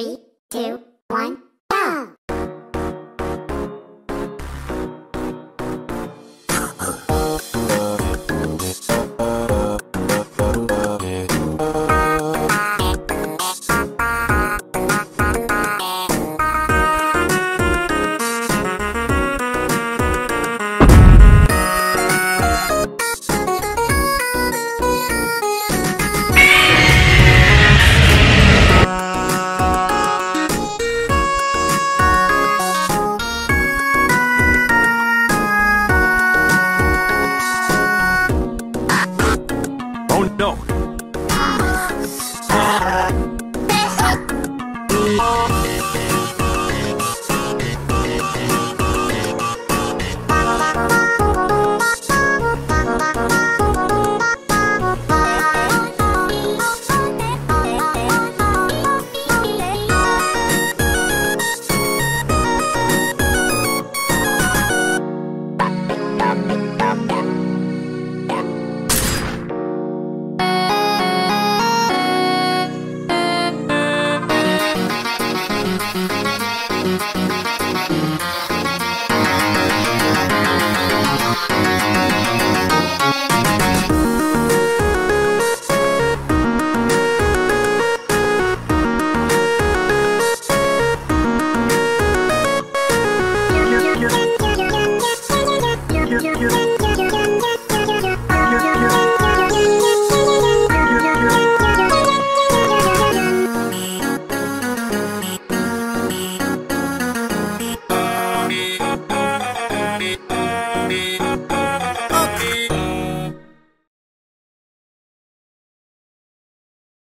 Three, two, one. Oh no!